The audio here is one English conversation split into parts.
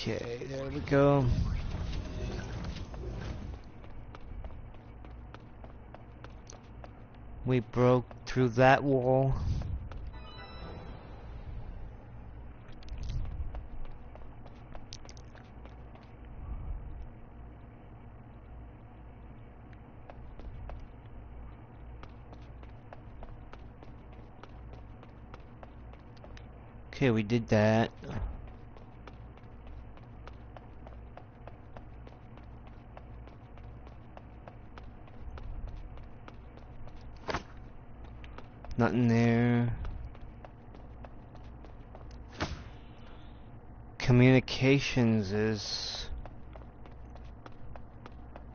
Okay, there we go. We broke through that wall. Okay, we did that. Nothing there. Communications is...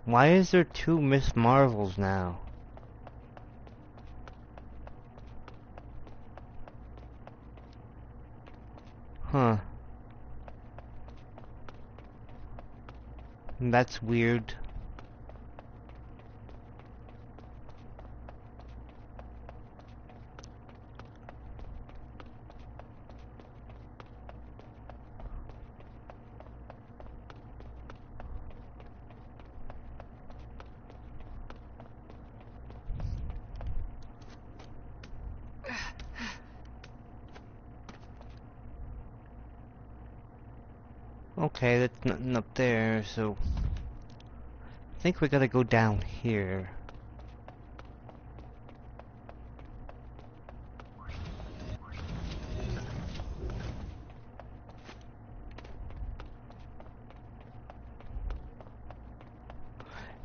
Why is there two Miss Marvels now? Huh. That's weird. Okay, that's nothing up there, so... I think we gotta go down here.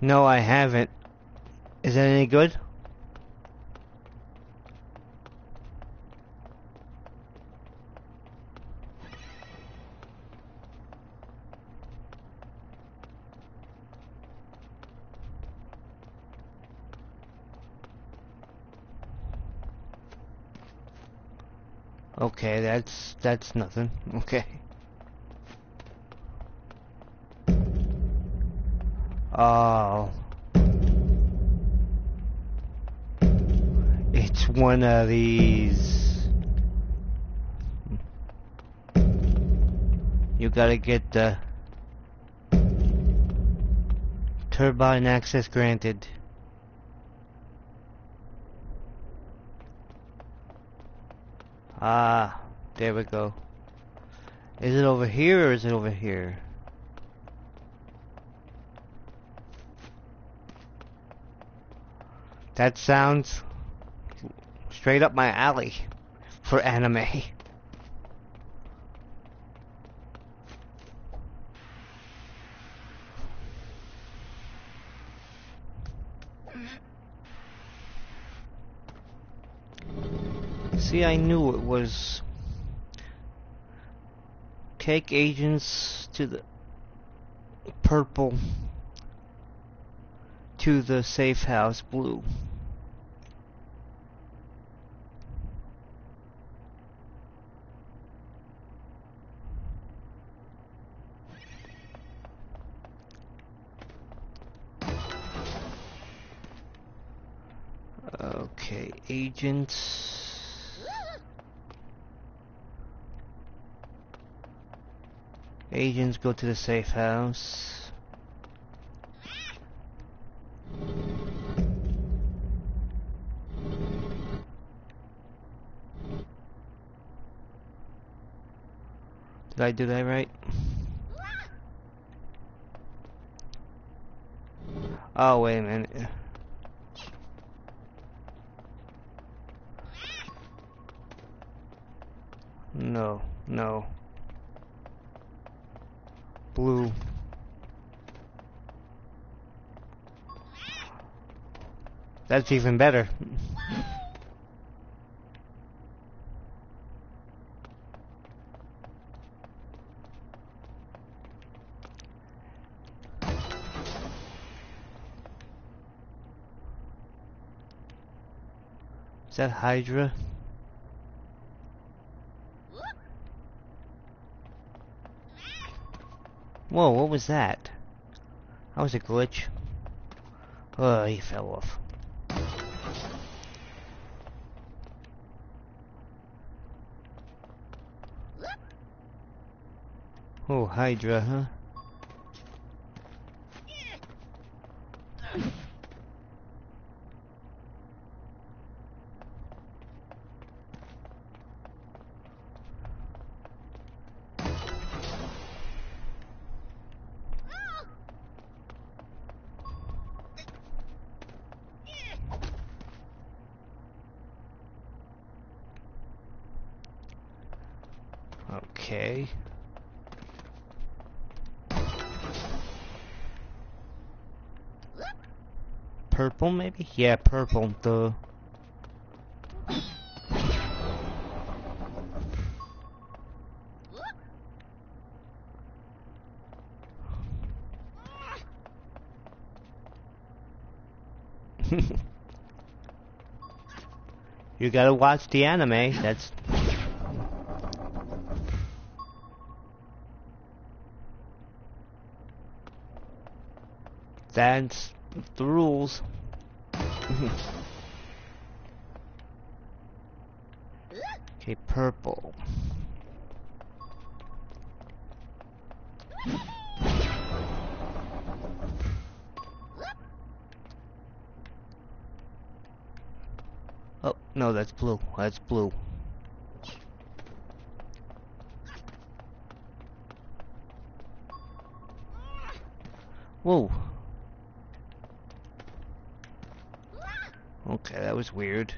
No, I haven't. Is that any good? Okay, that's that's nothing. Okay. Oh. It's one of these. You gotta get the turbine access granted. Ah, there we go. Is it over here or is it over here? That sounds straight up my alley for anime. See, I knew it was cake agents to the purple to the safe house blue. Okay, agents. Agents go to the safe house. Did I do that right? Oh, wait a minute. No, no. Blue. That's even better. Is that Hydra? Whoa, what was that? That was a glitch. Oh, he fell off. Oh, Hydra, huh? Okay. Purple, maybe? Yeah, purple, the... you gotta watch the anime, that's That's the rules. okay, purple. Oh, no, that's blue. That's blue. Whoa. Okay, that was weird.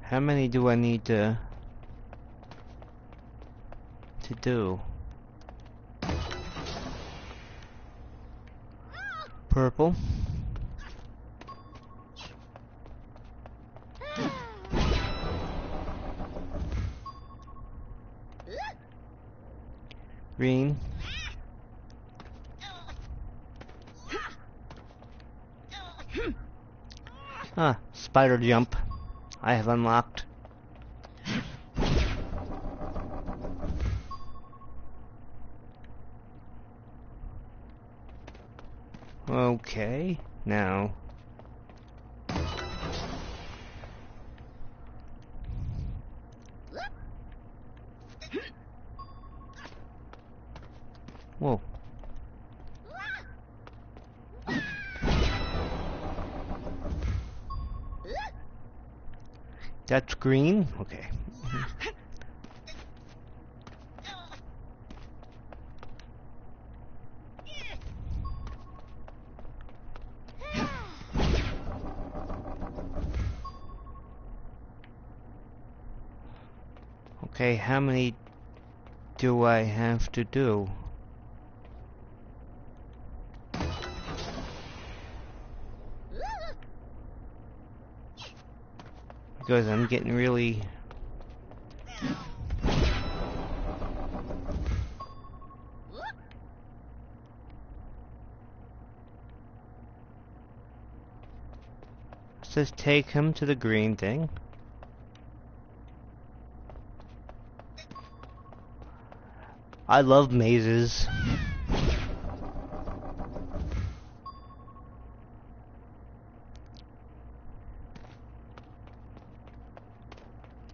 How many do I need to to do? Purple. Green. Ah, spider jump. I have unlocked. Okay, now. That's green? Okay. Okay, how many do I have to do? Because I'm getting really... says take him to the green thing. I love mazes.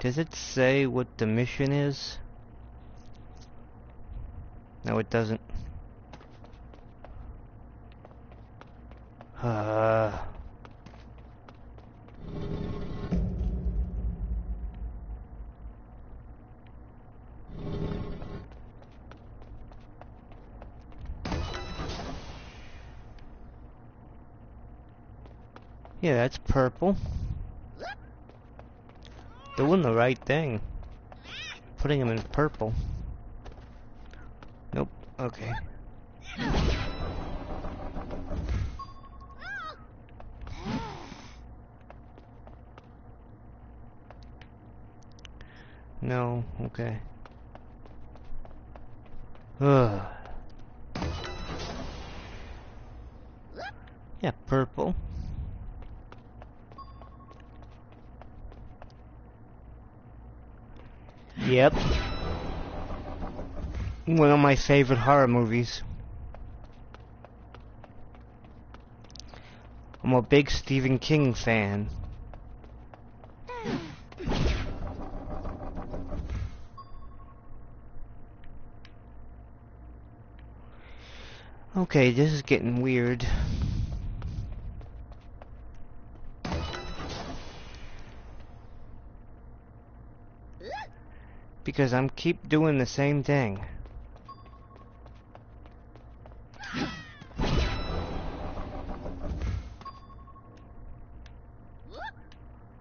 Does it say what the mission is? No, it doesn't. Uh... Yeah, that's purple. Doing the right thing. Putting him in purple. Nope. Okay. No, okay. Ugh. Yeah, purple. Yep. One of my favorite horror movies. I'm a big Stephen King fan. Okay, this is getting weird. Because I'm keep doing the same thing.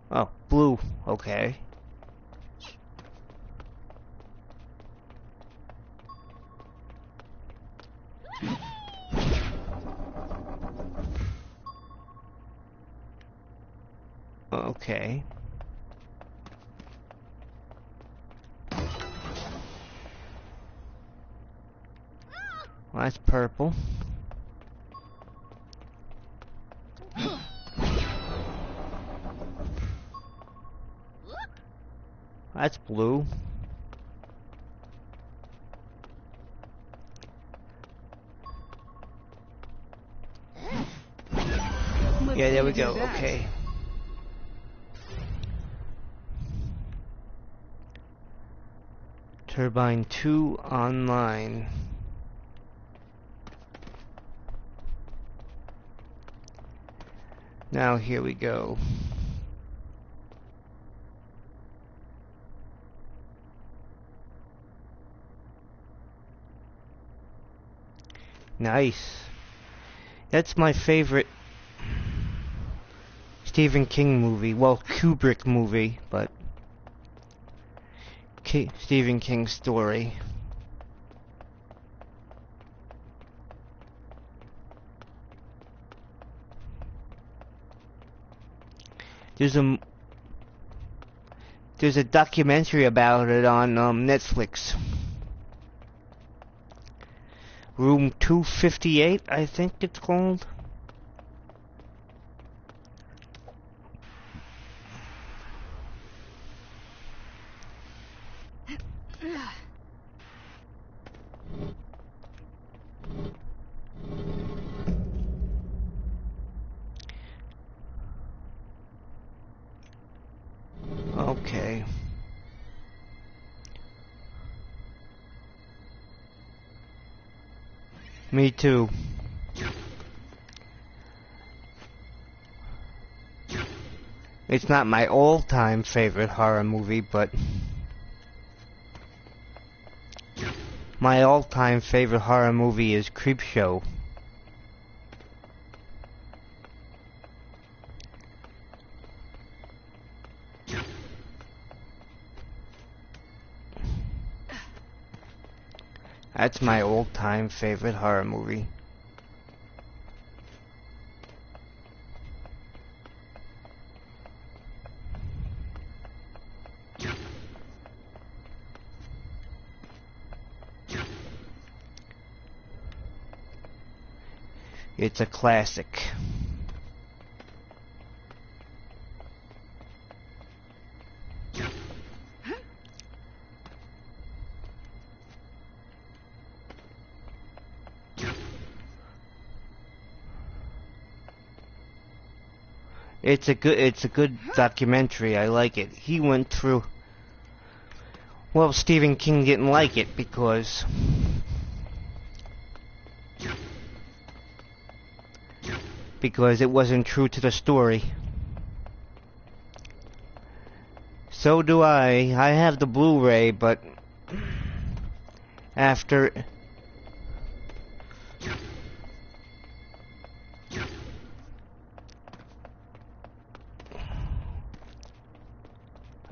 Oh, blue. Okay. Okay. Well, that's purple. That's blue. Yeah, there we go. Okay. Turbine 2 online. Now here we go. Nice. That's my favorite Stephen King movie. Well, Kubrick movie, but K Stephen King story. There's a there's a documentary about it on um, Netflix. Room 258, I think it's called. Okay. Me too. It's not my all-time favorite horror movie, but my all-time favorite horror movie is Creepshow. That's my all-time favorite horror movie. It's a classic. It's a good it's a good documentary. I like it. He went through Well, Stephen King didn't like it because because it wasn't true to the story. So do I. I have the Blu-ray, but after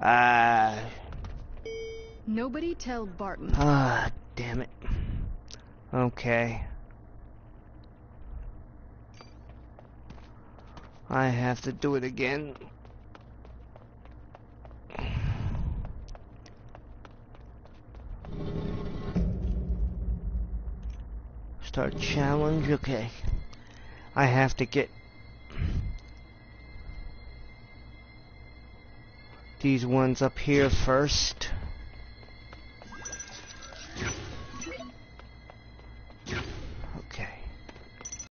Ah. Nobody tell Barton. Ah, damn it. Okay. I have to do it again. Start challenge, okay. I have to get these ones up here first.